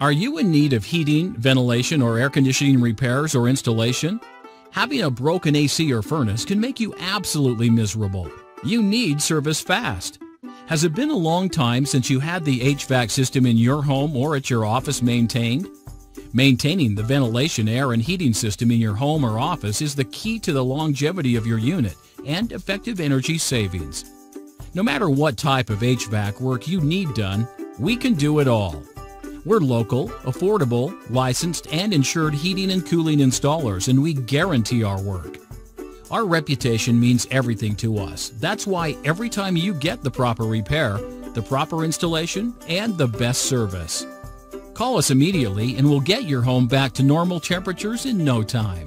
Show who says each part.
Speaker 1: Are you in need of heating, ventilation, or air conditioning repairs or installation? Having a broken AC or furnace can make you absolutely miserable. You need service fast. Has it been a long time since you had the HVAC system in your home or at your office maintained? Maintaining the ventilation, air, and heating system in your home or office is the key to the longevity of your unit and effective energy savings. No matter what type of HVAC work you need done, we can do it all. We're local, affordable, licensed, and insured heating and cooling installers, and we guarantee our work. Our reputation means everything to us. That's why every time you get the proper repair, the proper installation, and the best service. Call us immediately and we'll get your home back to normal temperatures in no time.